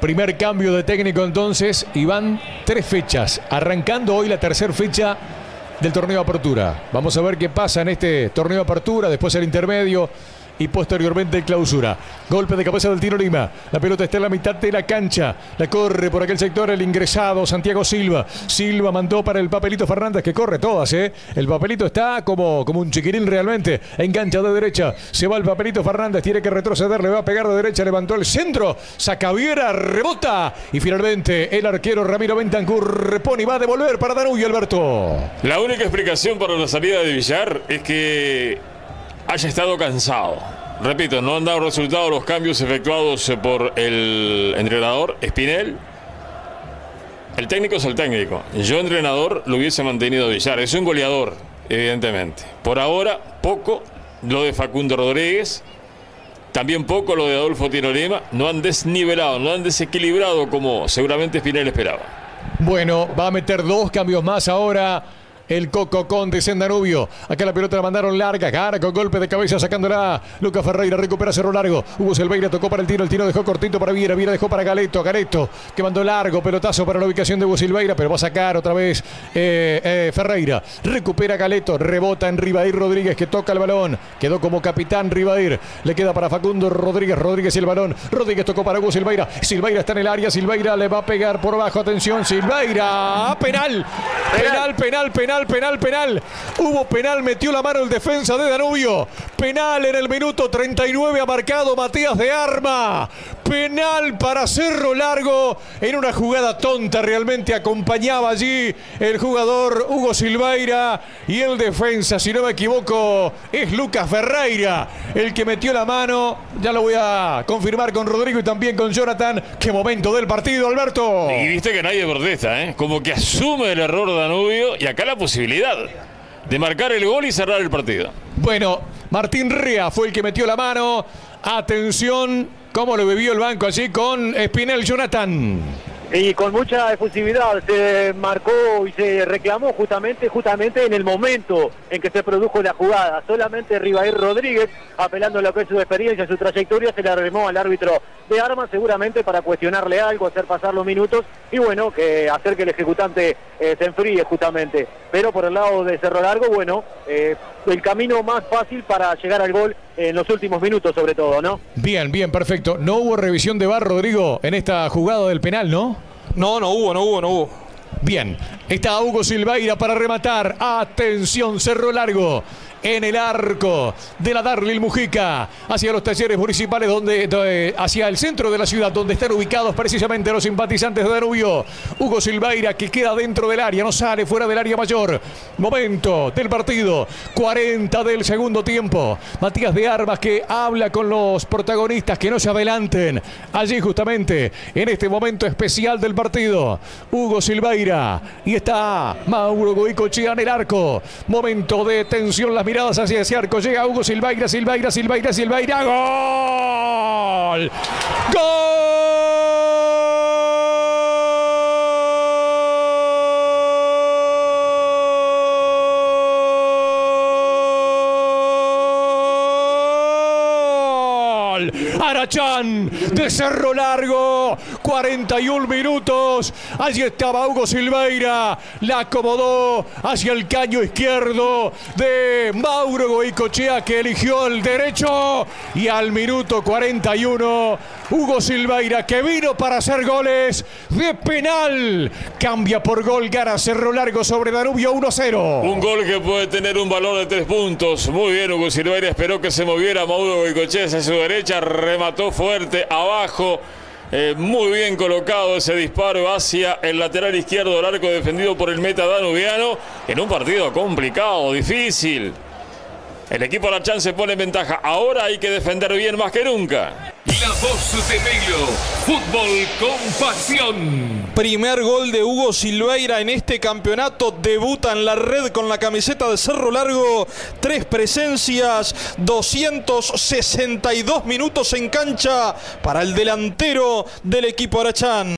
Primer cambio de técnico entonces y van tres fechas, arrancando hoy la tercera fecha del torneo apertura. Vamos a ver qué pasa en este torneo de apertura, después el intermedio y posteriormente clausura. Golpe de cabeza del tiro Lima. La pelota está en la mitad de la cancha. La corre por aquel sector el ingresado Santiago Silva. Silva mandó para el papelito Fernández que corre todas, ¿eh? El papelito está como, como un chiquirín realmente. Engancha de derecha. Se va el papelito Fernández. Tiene que retroceder. Le va a pegar de derecha. Levantó el centro. Sacaviera. Rebota. Y finalmente el arquero Ramiro Bentancur repone y va a devolver para Danubio Alberto. La única explicación para la salida de Villar es que haya estado cansado. Repito, no han dado resultado los cambios efectuados por el entrenador Espinel. El técnico es el técnico. Yo, entrenador, lo hubiese mantenido a Villar. Es un goleador, evidentemente. Por ahora, poco lo de Facundo Rodríguez. También poco lo de Adolfo Tirolema. No han desnivelado, no han desequilibrado como seguramente Espinel esperaba. Bueno, va a meter dos cambios más ahora el Coco Conde en Danubio. Acá la pelota la mandaron larga. Cara con golpe de cabeza sacándola. Lucas Ferreira recupera cerro largo. Hugo Silveira tocó para el tiro. El tiro dejó cortito para Viera. Viera dejó para Galeto. Galeto que mandó largo. Pelotazo para la ubicación de Hugo Silveira. Pero va a sacar otra vez eh, eh, Ferreira. Recupera Galeto. Rebota en Ribair Rodríguez que toca el balón. Quedó como capitán Ribair. Le queda para Facundo Rodríguez. Rodríguez y el balón. Rodríguez tocó para Hugo Silveira. Silveira está en el área. Silveira le va a pegar por abajo. Atención. Silveira. Penal. Penal, penal, penal penal, penal, Hubo penal, metió la mano el defensa de Danubio. Penal en el minuto 39 ha marcado Matías de Arma. Penal para Cerro Largo en una jugada tonta realmente acompañaba allí el jugador Hugo Silveira y el defensa, si no me equivoco, es Lucas Ferreira el que metió la mano. Ya lo voy a confirmar con Rodrigo y también con Jonathan. Qué momento del partido, Alberto. Y viste que nadie protesta, ¿eh? Como que asume el error Danubio y acá la posibilidad de marcar el gol y cerrar el partido. Bueno, Martín Rea fue el que metió la mano. Atención, cómo lo bebió el banco allí con Spinel Jonathan y con mucha efusividad se marcó y se reclamó justamente justamente en el momento en que se produjo la jugada. Solamente Ribair Rodríguez, apelando a lo que es su experiencia, su trayectoria, se le arremó al árbitro de armas seguramente para cuestionarle algo, hacer pasar los minutos y bueno, que hacer que el ejecutante eh, se enfríe justamente. Pero por el lado de Cerro Largo, bueno, eh, el camino más fácil para llegar al gol en los últimos minutos sobre todo, ¿no? Bien, bien, perfecto. No hubo revisión de bar, Rodrigo, en esta jugada del penal, ¿no? No, no hubo, no hubo, no hubo. Bien, está Hugo Silveira para rematar. Atención, cerro largo en el arco de la Darlil Mujica hacia los talleres municipales donde hacia el centro de la ciudad donde están ubicados precisamente los simpatizantes de Danubio. Hugo Silveira que queda dentro del área no sale fuera del área mayor. Momento del partido 40 del segundo tiempo. Matías de Armas que habla con los protagonistas que no se adelanten. Allí justamente en este momento especial del partido Hugo Silveira y está Mauro Goicochea en el arco momento de tensión las miradas hacia ese arco. Llega Hugo Silvaira, Silvaira, Silvaira, Silvaira. ¡Gol! ¡Gol! Arachán de Cerro Largo. 41 minutos. Allí estaba Hugo Silveira. La acomodó hacia el caño izquierdo de Mauro Goicochea que eligió el derecho. Y al minuto 41, Hugo Silveira que vino para hacer goles de penal. Cambia por gol, gana Cerro Largo sobre Danubio 1-0. Un gol que puede tener un valor de tres puntos. Muy bien, Hugo Silveira. Esperó que se moviera Mauro Goicochea hacia su Remató fuerte abajo. Eh, muy bien colocado ese disparo hacia el lateral izquierdo del arco defendido por el meta danubiano en un partido complicado, difícil. El equipo la chance pone en ventaja. Ahora hay que defender bien más que nunca. La voz de Melo, fútbol con pasión. Primer gol de Hugo Silveira en este campeonato. Debuta en la red con la camiseta de Cerro Largo. Tres presencias, 262 minutos en cancha para el delantero del equipo Arachán.